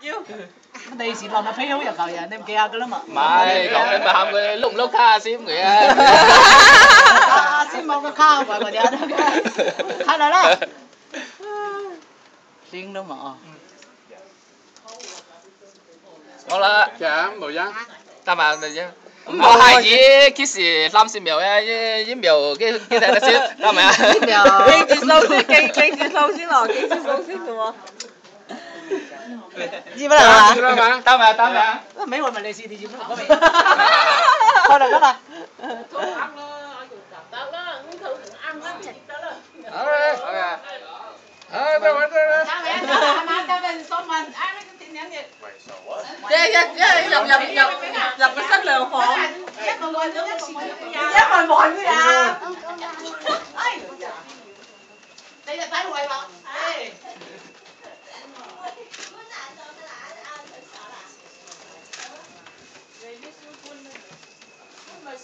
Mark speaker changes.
Speaker 1: Yêu.
Speaker 2: Đây chỉ lòng nó phải hiểu cầu nhà nên kia cái lắm à, mà. Mai còn em
Speaker 3: bà người lúc lúc kha sim người.
Speaker 2: Sim mong nó kha và còn nhà đó. Kha là đó. Riêng đó mà.
Speaker 3: Có là.
Speaker 4: Dạ, bảo giá.
Speaker 3: Ta mà được chứ. Mà hai chị kia sĩ làm xin biểu ấy, yếm biểu cái cái này là xin, làm à? Biểu. Cái
Speaker 2: chỉ
Speaker 1: sâu xin, cái cái chỉ sâu xin rồi, cái chỉ sâu xin rồi. 先，
Speaker 2: 得咪啊？一秒记住数先，记记住数先咯，记住数先嘅喎。知不啦 Chạm, chạm
Speaker 4: mà.
Speaker 3: 得咪啊？得咪啊？
Speaker 2: 尾我咪你试啲知不？开嚟得啦。
Speaker 4: Ở đây. Ờ, đâu, đâu, đâu.
Speaker 1: Dạ, dạ, dạ, nhập, nhập, nhập, nhập cái sách lượng hộ.
Speaker 2: Giác mọi mọi người à. Đó, này xài gì đấy á, này xài gì